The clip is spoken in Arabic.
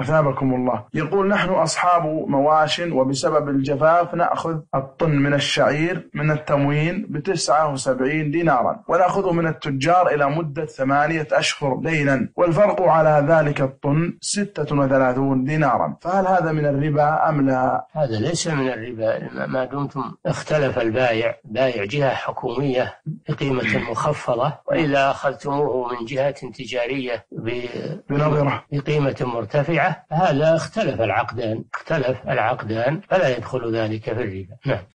أثابكم الله. يقول نحن أصحاب مواش وبسبب الجفاف نأخذ الطن من الشعير من التموين بتسعة وسبعين دينارا. ونأخذه من التجار إلى مدة ثمانية أشهر دينا. والفرق على ذلك الطن ستة وثلاثون دينارا. فهل هذا من الربا أم لا؟ هذا ليس من الربا. ما دمتم اختلف البائع. بائع جهة حكومية. بقيمة مخفضة وإذا أخذتموه من جهة تجارية بنظرة. بقيمة مرتفعة هذا اختلف العقدان اختلف العقدان فلا يدخل ذلك في الربا. نعم.